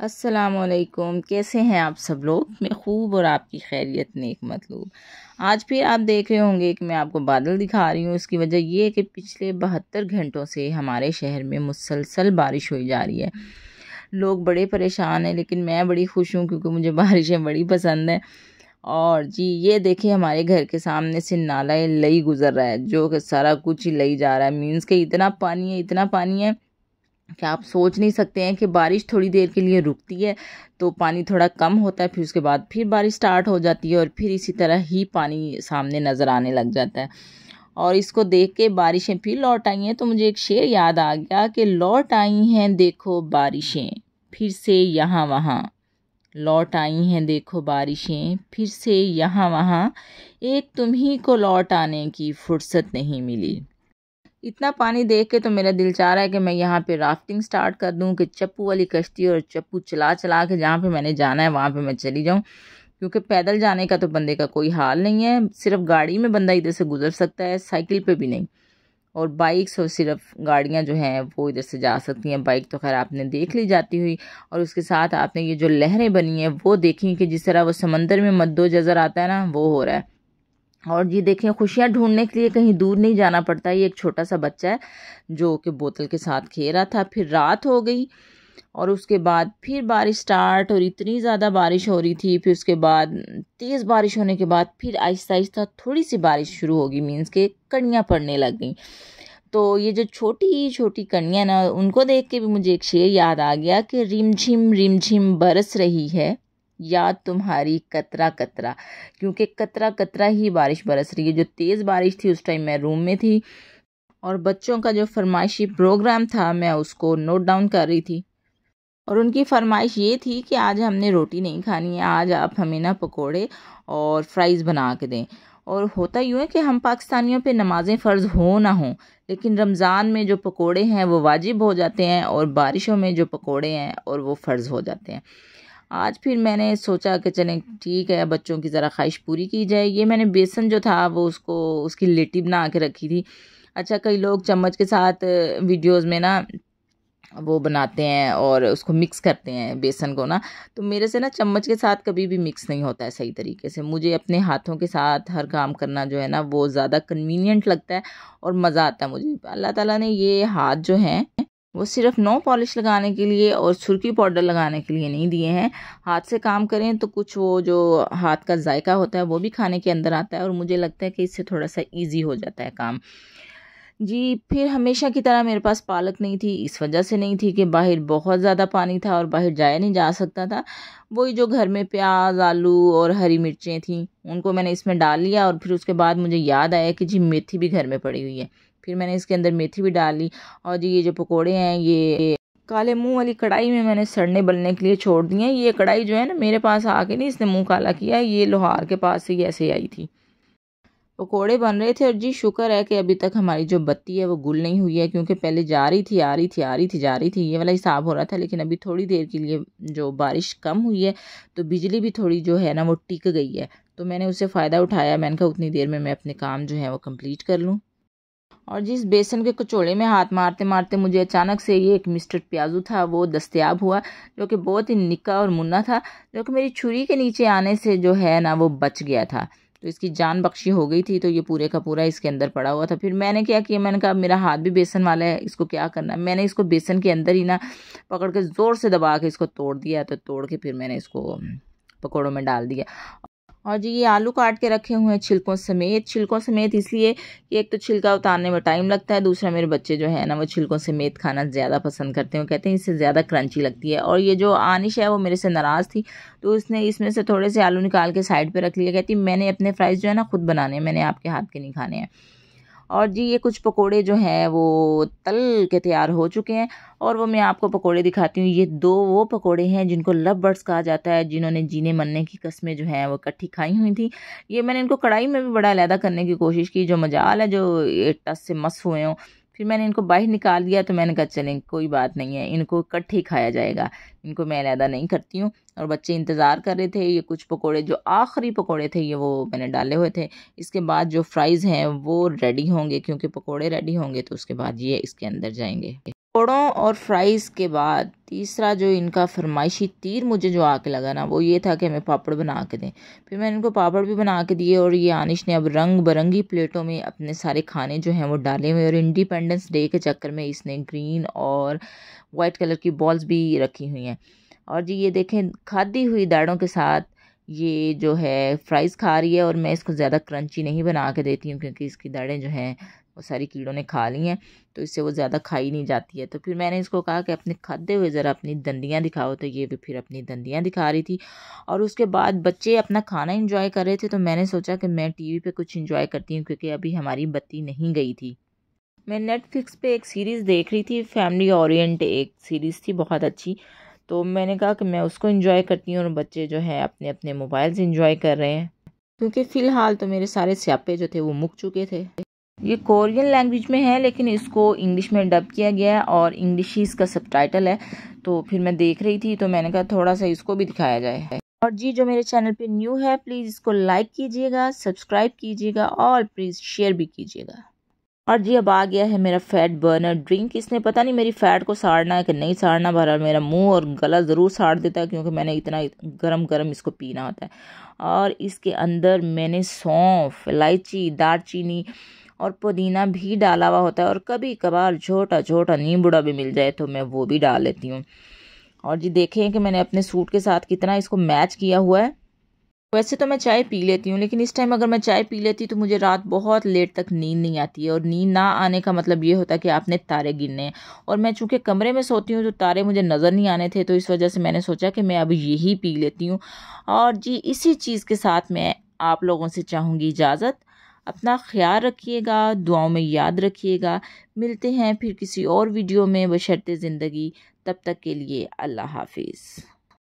असलकुम कैसे हैं आप सब लोग? मैं खूब और आपकी खैरियत, नेक मतलूब। आज फिर आप देख रहे होंगे कि मैं आपको बादल दिखा रही हूँ। इसकी वजह ये है कि पिछले बहत्तर घंटों से हमारे शहर में मुसलसल बारिश हुई जा रही है। लोग बड़े परेशान हैं, लेकिन मैं बड़ी खुश हूँ क्योंकि मुझे बारिशें बड़ी पसंद हैं। और जी, ये देखिए हमारे घर के सामने से नाला लई गुज़र रहा है, जो कि सारा कुछ ही लई जा रहा है। मीन्स के इतना पानी है, इतना पानी है कि आप सोच नहीं सकते हैं कि बारिश थोड़ी देर के लिए रुकती है तो पानी थोड़ा कम होता है, फिर उसके बाद फिर बारिश स्टार्ट हो जाती है और फिर इसी तरह ही पानी सामने नज़र आने लग जाता है। और इसको देख के बारिशें फिर लौट आई हैं तो मुझे एक शेर याद आ गया कि लौट आई हैं, देखो बारिशें, फिर से यहाँ वहाँ। लौट आई हैं, देखो बारिशें, फिर से यहाँ वहाँ। एक तुम्ही को लौट आने की फुर्सत नहीं मिली। इतना पानी देख के तो मेरा दिल चाह रहा है कि मैं यहाँ पे राफ्टिंग स्टार्ट कर दूँ कि चप्पू वाली कश्ती और चप्पू चला चला के जहाँ पे मैंने जाना है, वहाँ पे मैं चली जाऊँ। क्योंकि पैदल जाने का तो बंदे का कोई हाल नहीं है। सिर्फ़ गाड़ी में बंदा इधर से गुजर सकता है, साइकिल पे भी नहीं। और बाइक्स और सिर्फ़ गाड़ियाँ जो हैं, वो इधर से जा सकती हैं। बाइक तो खैर आपने देख ली जाती हुई। और उसके साथ आपने ये जो लहरें बनी हैं, वो देखी कि जिस तरह वो समंदर में मद्दो जज़र आता है ना, वो हो रहा है। और ये देखें खुशियाँ ढूँढने के लिए कहीं दूर नहीं जाना पड़ता। ये एक छोटा सा बच्चा है, जो कि बोतल के साथ खेल रहा था। फिर रात हो गई और उसके बाद फिर बारिश स्टार्ट और इतनी ज़्यादा बारिश हो रही थी। फिर उसके बाद तेज़ बारिश होने के बाद फिर आहिस्ता आहिस्ता थोड़ी सी बारिश शुरू होगी मीन्स के कड़ियाँ पड़ने लग गई। तो ये जो छोटी छोटी कड़ियाँ ना, उनको देख के भी मुझे एक शेर याद आ गया कि रिमझिम रिमझिम बरस रही है। या तुम्हारी कतरा कतरा क्योंकि कतरा कतरा ही बारिश बरस रही है। जो तेज़ बारिश थी, उस टाइम मैं रूम में थी और बच्चों का जो फरमाइशी प्रोग्राम था, मैं उसको नोट डाउन कर रही थी। और उनकी फरमाइश ये थी कि आज हमने रोटी नहीं खानी है, आज आप हमें ना पकोड़े और फ्राइज़ बना के दें। और होता यूँ है कि हम पाकिस्तानियों पे नमाज़ें फ़र्ज़ हो ना हों, लेकिन रमज़ान में जो पकोड़े हैं, वो वाजिब हो जाते हैं और बारिशों में जो पकोड़े हैं और वो फ़र्ज़ हो जाते हैं। आज फिर मैंने सोचा कि चलें, ठीक है, बच्चों की ज़रा ख्वाहिश पूरी की जाए। ये मैंने बेसन जो था, वो उसको, उसकी लिट्टी बना के रखी थी। अच्छा कई लोग चम्मच के साथ वीडियोस में ना, वो बनाते हैं और उसको मिक्स करते हैं बेसन को ना। तो मेरे से ना चम्मच के साथ कभी भी मिक्स नहीं होता है सही तरीके से। मुझे अपने हाथों के साथ हर काम करना जो है ना, वो ज़्यादा कन्वीनियंट लगता है और मज़ा आता है मुझे। अल्लाह ताला ने ये हाथ जो हैं वो सिर्फ़ नो पॉलिश लगाने के लिए और सुर्खी पाउडर लगाने के लिए नहीं दिए हैं। हाथ से काम करें तो कुछ वो जो हाथ का जायका होता है वो भी खाने के अंदर आता है और मुझे लगता है कि इससे थोड़ा सा इजी हो जाता है काम। जी, फिर हमेशा की तरह मेरे पास पालक नहीं थी, इस वजह से नहीं थी कि बाहर बहुत ज़्यादा पानी था और बाहर जाया नहीं जा सकता था। वही जो घर में प्याज, आलू और हरी मिर्चें थी, उनको मैंने इसमें डाल लिया और फिर उसके बाद मुझे याद आया कि जी मेथी भी घर में पड़ी हुई है। फिर मैंने इसके अंदर मेथी भी डाल ली और जी, ये जो पकोड़े हैं, ये काले मुँह वाली कढ़ाई में मैंने सड़ने बलने के लिए छोड़ दिए ये कढ़ाई जो है ना, मेरे पास आके नहीं, इसने मुँह काला किया ये लोहार के पास से ही ऐसे आई थी। पकोड़े बन रहे थे और जी, शुक्र है कि अभी तक हमारी जो बत्ती है, वो गुल नहीं हुई है, क्योंकि पहले जा रही थी, आ रही थी, आ रही थी, जा रही थी। ये वाला हिसाब हो रहा था, लेकिन अभी थोड़ी देर के लिए जो बारिश कम हुई है तो बिजली भी थोड़ी जो है ना, वो टिक गई है। तो मैंने उससे फ़ायदा उठाया। मैंने कहा, उतनी देर में मैं अपने काम जो है, वो कंप्लीट कर लूँ। और जिस बेसन के कचौड़े में हाथ मारते मारते मुझे अचानक से ये एक मिस्टर प्याजू था, वो दस्तियाब हुआ, जो कि बहुत ही निक्का और मुन्ना था, जो कि मेरी छुरी के नीचे आने से जो है ना वो बच गया था। तो इसकी जान बख्शी हो गई थी तो ये पूरे का पूरा इसके अंदर पड़ा हुआ था। फिर मैंने क्या किया? मैंने कहा, मेरा हाथ भी बेसन वाला है, इसको क्या करना है? मैंने इसको बेसन के अंदर ही ना पकड़ के ज़ोर से दबा के इसको तोड़ दिया तो तोड़ के फिर मैंने इसको पकौड़ों में डाल दिया। और जी, ये आलू काट के रखे हुए हैं छिलकों समेत। छिलकों समेत इसलिए कि एक तो छिलका उतारने में टाइम लगता है, दूसरा मेरे बच्चे जो है ना, वो छिलकों समेत खाना ज़्यादा पसंद करते हैं। कहते हैं, इससे ज़्यादा क्रंची लगती है। और ये जो आनिश है, वो मेरे से नाराज़ थी तो उसने इसमें से थोड़े से आलू निकाल के साइड पर रख लिया। कहती, मैंने अपने फ्राइज़ जो है ना, खुद बनाने हैं, मैंने आपके हाथ के नहीं खाने हैं। और जी, ये कुछ पकोड़े जो हैं, वो तल के तैयार हो चुके हैं। और वो मैं आपको पकोड़े दिखाती हूँ। ये दो वो पकोड़े हैं जिनको लव बर्ड्स कहा जाता है, जिन्होंने जीने मरने की कस्में जो हैं, वो इकट्ठी खाई हुई थी। ये मैंने इनको कढ़ाई में भी बड़ा अलहदा करने की कोशिश की, जो मजाल है, जो टस से मस हुए हों। फिर मैंने इनको बाहर निकाल दिया तो मैंने कहा, चलें, कोई बात नहीं है, इनको इकट्ठे खाया जाएगा। इनको मैं अलहदा नहीं करती हूँ। और बच्चे इंतज़ार कर रहे थे, ये कुछ पकोड़े, जो आखिरी पकोड़े थे, ये वो मैंने डाले हुए थे। इसके बाद जो फ्राइज़ हैं, वो रेडी होंगे, क्योंकि पकोड़े रेडी होंगे तो उसके बाद ये इसके अंदर जाएँगे। पकौड़ों और फ्राइज़ के बाद तीसरा जो इनका फरमाइशी तीर मुझे जो आके लगा ना, वो ये था कि हमें पापड़ बना के दें। फिर मैंने इनको पापड़ भी बना के दिए और ये आनिश ने अब रंग बिरंगी प्लेटों में अपने सारे खाने जो हैं वो डाले हुए और इंडिपेंडेंस डे के चक्कर में इसने ग्रीन और वाइट कलर की बॉल्स भी रखी हुई हैं। और जी ये देखें, खादी हुई दाड़ों के साथ ये जो है फ्राइज़ खा रही है और मैं इसको ज़्यादा क्रंची नहीं बना के देती हूँ क्योंकि इसकी दाड़ें जो हैं वो सारी कीड़ों ने खा ली हैं तो इससे वो ज़्यादा खाई नहीं जाती है। तो फिर मैंने इसको कहा कि अपने खाते हुए ज़रा अपनी दंदियाँ दिखाओ तो ये भी फिर अपनी दंदियाँ दिखा रही थी। और उसके बाद बच्चे अपना खाना इंजॉय कर रहे थे तो मैंने सोचा कि मैं टी वी कुछ इंजॉय करती हूँ, क्योंकि अभी हमारी बत्ती नहीं गई थी। मैं नेटफ्लिक्स पे एक सीरीज़ देख रही थी फैमिली ओरिएंट एक सीरीज़ थी, बहुत अच्छी। तो मैंने कहा कि मैं उसको इंजॉय करती हूँ और बच्चे जो है अपने अपने मोबाइल से इंजॉय कर रहे हैं। क्योंकि फ़िलहाल तो मेरे सारे स्यापे जो थे वो मुक चुके थे। ये कोरियन लैंग्वेज में है, लेकिन इसको इंग्लिश में डब किया गया है और इंग्लिश ही इसका सब है। तो फिर मैं देख रही थी तो मैंने कहा थोड़ा सा इसको भी दिखाया जाए। और जी, जो मेरे चैनल पे न्यू है प्लीज़ इसको लाइक कीजिएगा सब्सक्राइब कीजिएगा और प्लीज़ शेयर भी कीजिएगा। और जी, अब आ गया है मेरा फैट बर्नर ड्रिंक इसने पता नहीं मेरी फ़ैट को साड़ना है कि नहीं साड़ना बहरहाल मेरा मुँह और गला ज़रूर साड़ देता है, क्योंकि मैंने इतना गरम गरम इसको पीना होता है। और इसके अंदर मैंने सौंफ, इलायची दारचीनी और पुदीना भी डाला हुआ होता है और कभी कभार छोटा छोटा नींबूड़ा भी मिल जाए तो मैं वो भी डाल लेती हूँ। और जी देखें कि मैंने अपने सूट के साथ कितना इसको मैच किया हुआ है। वैसे तो मैं चाय पी लेती हूँ, लेकिन इस टाइम अगर मैं चाय पी लेती तो मुझे रात बहुत लेट तक नींद नहीं आती है। और नींद ना आने का मतलब ये होता है कि आपने तारे गिनने और मैं चूँकि कमरे में सोती हूँ तो तारे मुझे नज़र नहीं आने थे तो इस वजह से मैंने सोचा कि मैं अब यही पी लेती हूँ। और जी इसी चीज़ के साथ मैं आप लोगों से चाहूँगी इजाज़त। अपना ख्याल रखिएगा, दुआओं में याद रखिएगा। मिलते हैं फिर किसी और वीडियो में बशर्ते ज़िंदगी। तब तक के लिए अल्लाह हाफिज़।